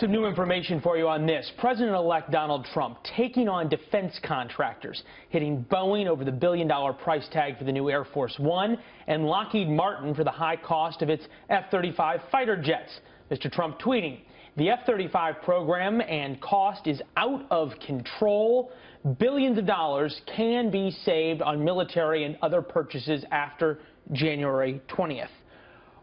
Some new information for you on this. President-elect Donald Trump taking on defense contractors, hitting Boeing over the billion-dollar price tag for the new Air Force One and Lockheed Martin for the high cost of its F-35 fighter jets. Mr. Trump tweeting, the F-35 program and cost is out of control. Billions of dollars can be saved on military and other purchases after January 20th.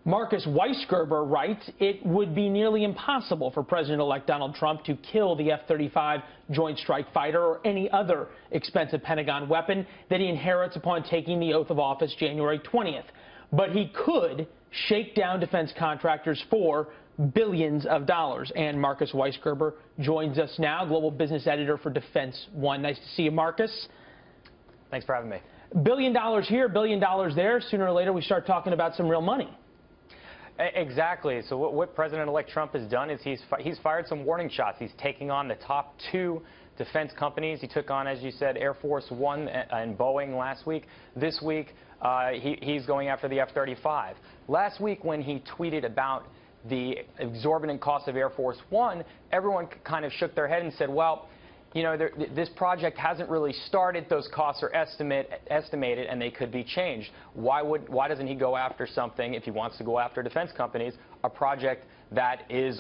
Marcus Weisgerber writes it would be nearly impossible for President-elect Donald Trump to kill the F-35 Joint Strike Fighter or any other expensive Pentagon weapon that he inherits upon taking the oath of office January 20th. But he could shake down defense contractors for billions of dollars. And Marcus Weisgerber joins us now, global business editor for Defense One. Nice to see you, Marcus. Thanks for having me. Billion dollars here, billion dollars there. Sooner or later, we start talking about some real money. Exactly. So what, what President-elect Trump has done is he's he's fired some warning shots. He's taking on the top two defense companies. He took on, as you said, Air Force One and Boeing last week. This week, uh, he, he's going after the F-35. Last week, when he tweeted about the exorbitant cost of Air Force One, everyone kind of shook their head and said, well, you know, there, this project hasn't really started. Those costs are estimate, estimated, and they could be changed. Why, would, why doesn't he go after something, if he wants to go after defense companies, a project that is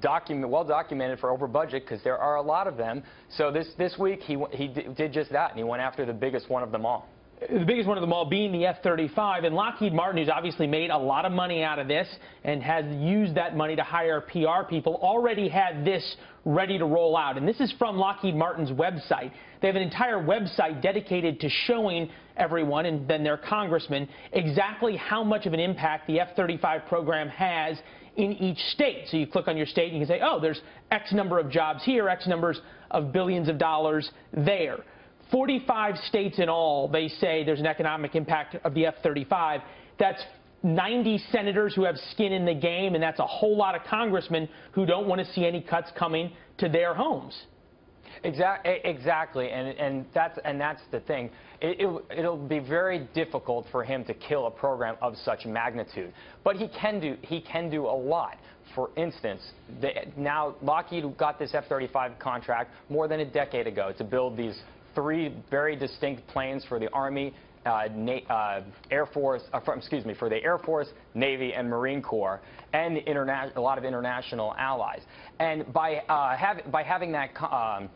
document, well documented for over budget, because there are a lot of them. So this, this week, he, he did just that, and he went after the biggest one of them all the biggest one of them all being the F-35. And Lockheed Martin, who's obviously made a lot of money out of this and has used that money to hire PR people, already had this ready to roll out. And this is from Lockheed Martin's website. They have an entire website dedicated to showing everyone and then their congressmen exactly how much of an impact the F-35 program has in each state. So you click on your state and you can say, oh, there's X number of jobs here, X numbers of billions of dollars there. 45 states in all, they say there's an economic impact of the F-35. That's 90 senators who have skin in the game, and that's a whole lot of congressmen who don't want to see any cuts coming to their homes. Exactly, and and that's and that's the thing. It, it, will be very difficult for him to kill a program of such magnitude, but he can do he can do a lot. For instance, the, now Lockheed got this F-35 contract more than a decade ago to build these three very distinct planes for the Army, uh, uh, Air Force, uh, for, excuse me, for the Air Force, Navy, and Marine Corps, and a lot of international allies. And by, uh, by having that um,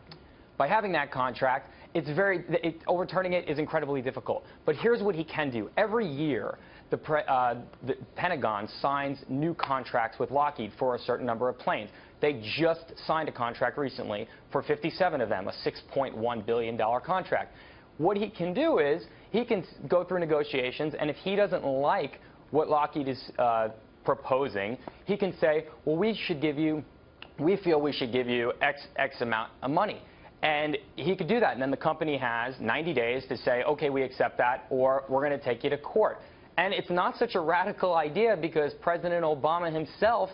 by having that contract, it's very, it, overturning it is incredibly difficult. But here's what he can do. Every year, the, uh, the, Pentagon signs new contracts with Lockheed for a certain number of planes. They just signed a contract recently for 57 of them, a $6.1 billion contract. What he can do is he can go through negotiations, and if he doesn't like what Lockheed is uh, proposing, he can say, well, we should give you, we feel we should give you X, X amount of money. And he could do that. And then the company has 90 days to say, okay, we accept that, or we're going to take you to court. And it's not such a radical idea because President Obama himself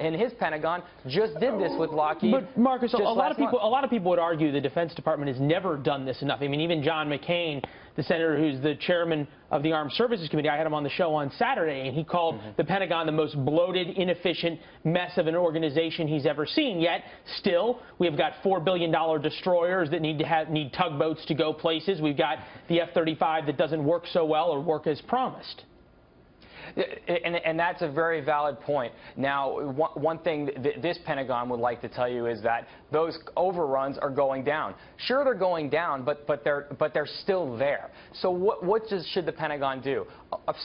and his Pentagon just did this with Lockheed. But Marcus, a lot of people, month. a lot of people would argue the Defense Department has never done this enough. I mean, even John McCain, the senator who's the chairman of the Armed Services Committee, I had him on the show on Saturday, and he called mm -hmm. the Pentagon the most bloated, inefficient mess of an organization he's ever seen. Yet, still, we've got four billion dollar destroyers that need to have need tugboats to go places. We've got the F-35 that doesn't work so well or work as promised. And, and, that's a very valid point. Now, one, thing th this Pentagon would like to tell you is that those overruns are going down. Sure, they're going down, but, but, they're, but they're still there. So what, what does, should the Pentagon do?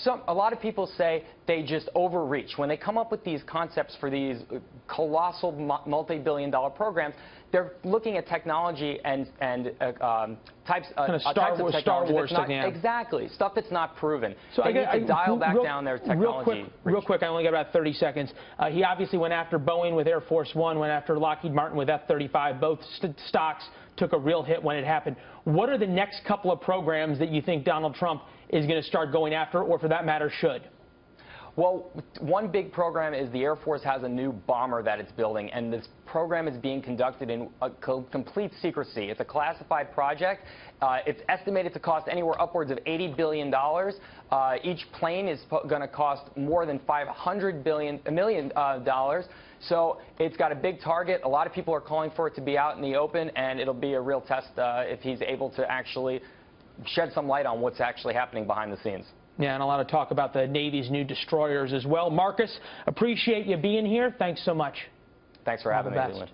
Some, a lot of people say they just overreach. When they come up with these concepts for these colossal multi-billion dollar programs, they're looking at technology and, and uh, um, types, uh, kind of Star types Wars, of technology Star Wars not, yeah. Exactly. Stuff that's not proven. So they I, need to I, dial back real, down their technology. Real quick, real quick, I only got about 30 seconds. Uh, he obviously went after Boeing with Air Force One, went after Lockheed Martin with F-35. Both st stocks took a real hit when it happened. What are the next couple of programs that you think Donald Trump is going to start going after, or for that matter, should? Well, one big program is the Air Force has a new bomber that it's building, and this program is being conducted in complete secrecy. It's a classified project. Uh, it's estimated to cost anywhere upwards of $80 billion. Uh, each plane is going to cost more than $500 billion, million uh, dollars. So it's got a big target. A lot of people are calling for it to be out in the open, and it'll be a real test uh, if he's able to actually shed some light on what's actually happening behind the scenes. Yeah, and a lot of talk about the Navy's new destroyers as well. Marcus, appreciate you being here. Thanks so much. Thanks for having me.